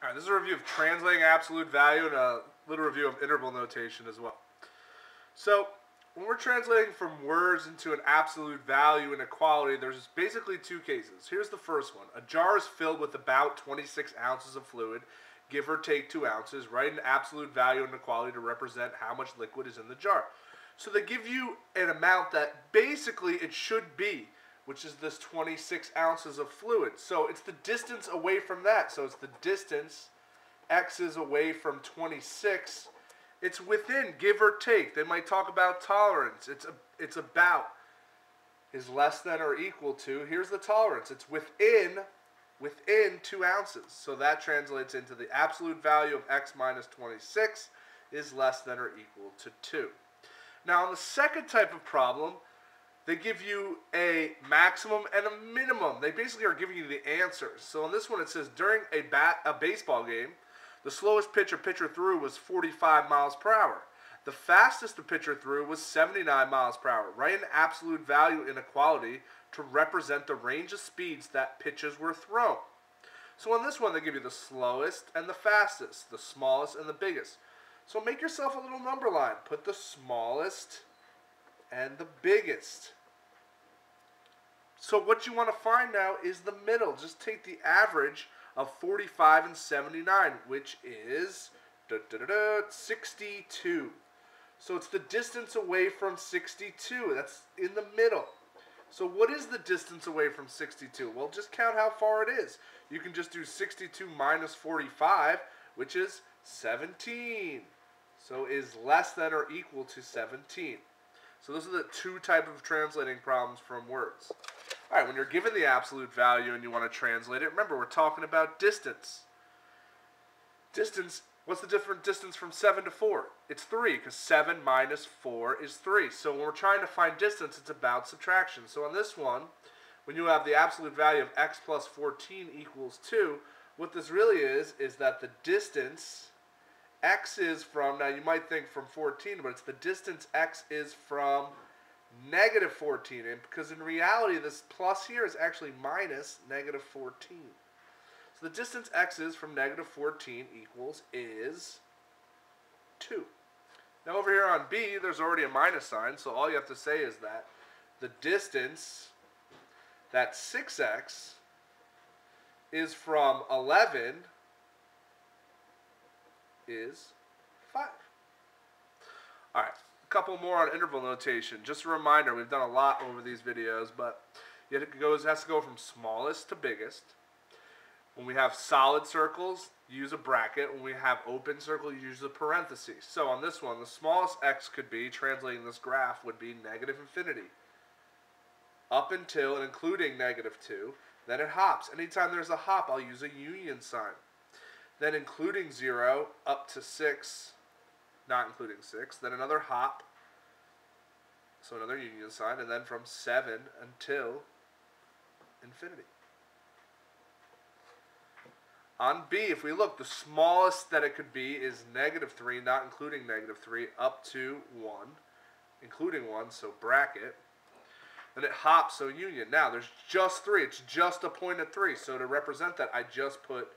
All right, this is a review of translating absolute value and a little review of interval notation as well. So, when we're translating from words into an absolute value inequality, there's basically two cases. Here's the first one. A jar is filled with about 26 ounces of fluid, give or take 2 ounces. Write an absolute value inequality to represent how much liquid is in the jar. So they give you an amount that basically it should be which is this 26 ounces of fluid. So it's the distance away from that. So it's the distance, x is away from 26. It's within, give or take. They might talk about tolerance. It's, a, it's about is less than or equal to. Here's the tolerance. It's within, within 2 ounces. So that translates into the absolute value of x minus 26 is less than or equal to 2. Now, on the second type of problem, they give you a maximum and a minimum. They basically are giving you the answers. So on this one it says during a bat a baseball game, the slowest pitcher pitcher threw was 45 miles per hour. The fastest the pitcher threw was 79 miles per hour. Write an absolute value inequality to represent the range of speeds that pitches were thrown. So on this one they give you the slowest and the fastest, the smallest and the biggest. So make yourself a little number line. Put the smallest and the biggest. So what you want to find now is the middle. Just take the average of 45 and 79, which is da, da, da, 62. So it's the distance away from 62. That's in the middle. So what is the distance away from 62? Well, just count how far it is. You can just do 62 minus 45, which is 17. So is less than or equal to 17. So those are the two type of translating problems from words. All right, when you're given the absolute value and you want to translate it, remember we're talking about distance. Distance, what's the different distance from 7 to 4? It's 3, because 7 minus 4 is 3. So when we're trying to find distance, it's about subtraction. So on this one, when you have the absolute value of x plus 14 equals 2, what this really is, is that the distance x is from, now you might think from 14, but it's the distance x is from negative 14. And because in reality, this plus here is actually minus negative 14. So the distance x is from negative 14 equals is 2. Now over here on b, there's already a minus sign, so all you have to say is that the distance, that 6x, is from 11 is 5. All right couple more on interval notation. Just a reminder, we've done a lot over these videos, but it goes has to go from smallest to biggest. When we have solid circles, use a bracket. When we have open circle, use a parenthesis. So on this one, the smallest x could be, translating this graph, would be negative infinity. Up until and including negative 2. Then it hops. Anytime there's a hop, I'll use a union sign. Then including 0 up to 6 not including 6. Then another hop, so another union sign, and then from 7 until infinity. On B, if we look, the smallest that it could be is negative 3, not including negative 3, up to 1, including 1, so bracket. Then it hops, so union. Now, there's just 3. It's just a point at 3. So to represent that, I just put